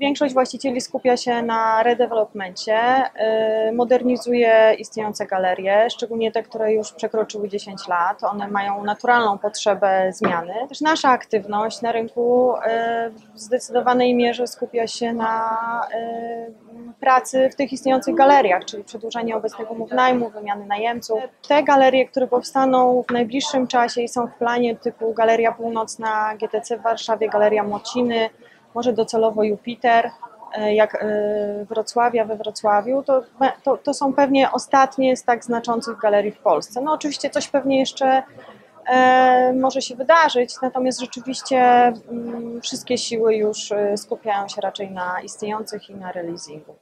Większość właścicieli skupia się na redevelopmencie, y, modernizuje istniejące galerie, szczególnie te, które już przekroczyły 10 lat. One mają naturalną potrzebę zmiany. Też nasza aktywność na rynku y, w zdecydowanej mierze skupia się na y, pracy w tych istniejących galeriach, czyli przedłużenie obecnego umów najmu, wymiany najemców. Te galerie, które powstaną w najbliższym czasie i są w planie typu Galeria Północna GTC w Warszawie, Galeria Młociny, może docelowo Jupiter, e, jak e, Wrocławia we Wrocławiu, to, to, to są pewnie ostatnie z tak znaczących galerii w Polsce. No oczywiście coś pewnie jeszcze e, może się wydarzyć, natomiast rzeczywiście mm, wszystkie siły już skupiają się raczej na istniejących i na releasingu.